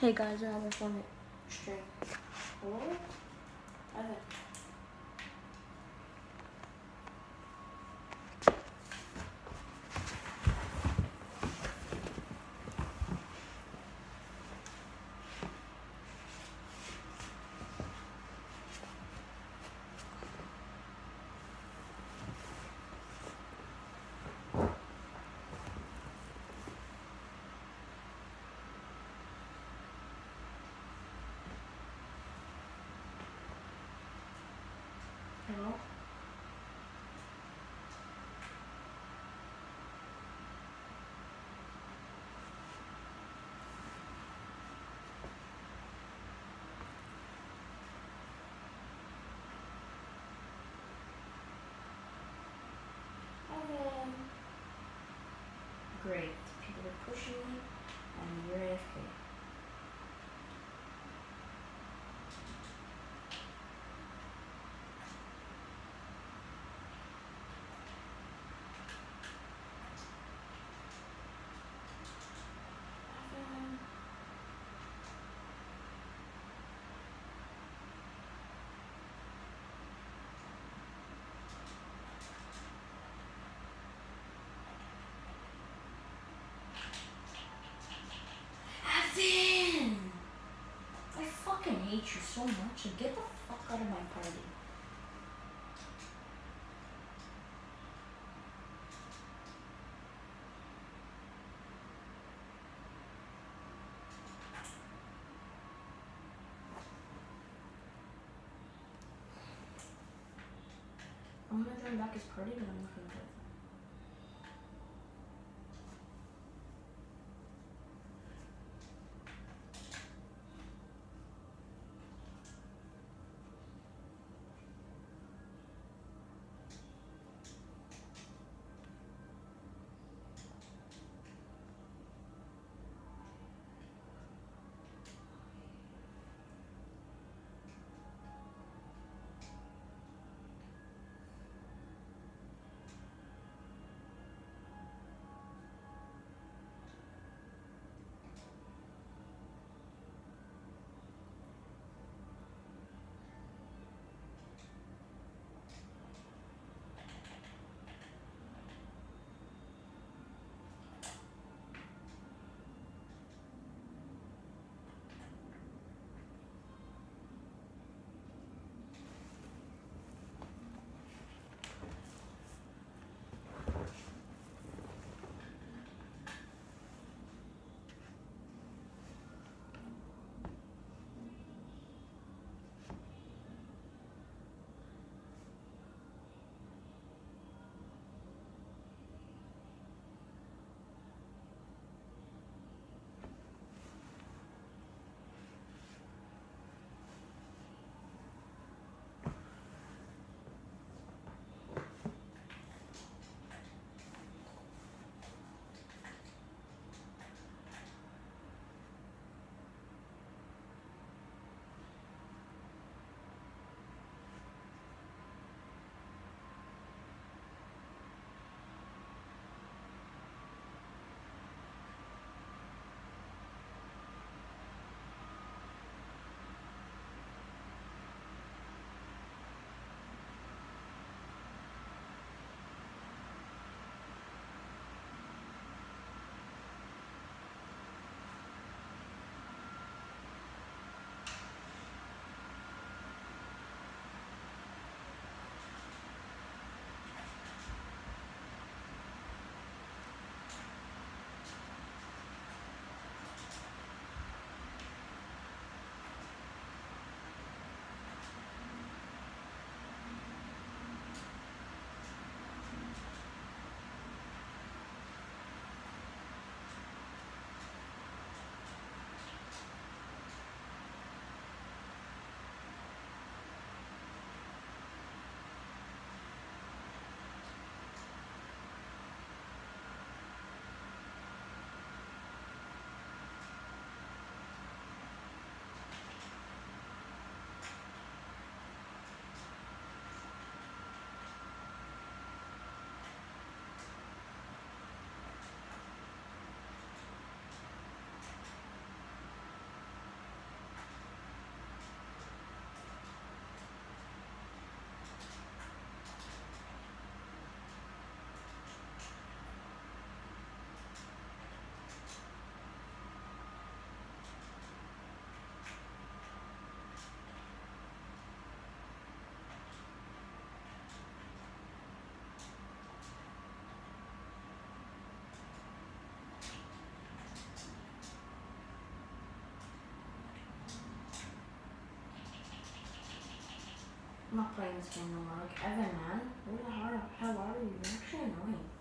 Hey guys, oh, I have a funny stream. Hello? Evan. Evan. Great. People are pushing me and you're AFK. Hate you so much. Get the fuck out of my party. I'm gonna join back his party, but I'm not gonna play. I'm not playing this game no more. Like, Evan, man. Where the hell are you? You're actually annoying.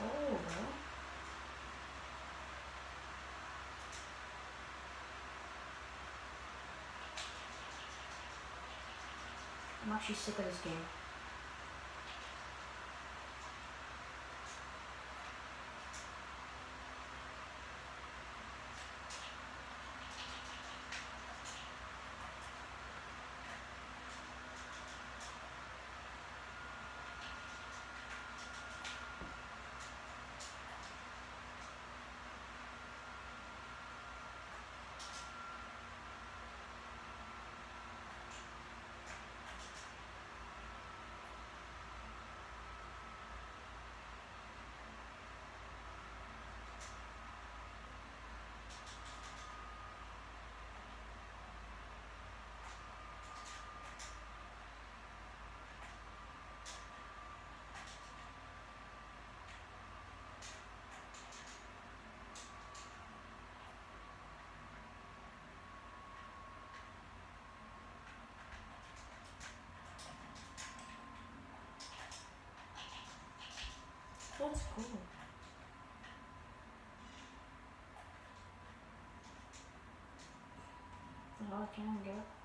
Oh. I'm actually sick of this game. That's cool. The hell I get up.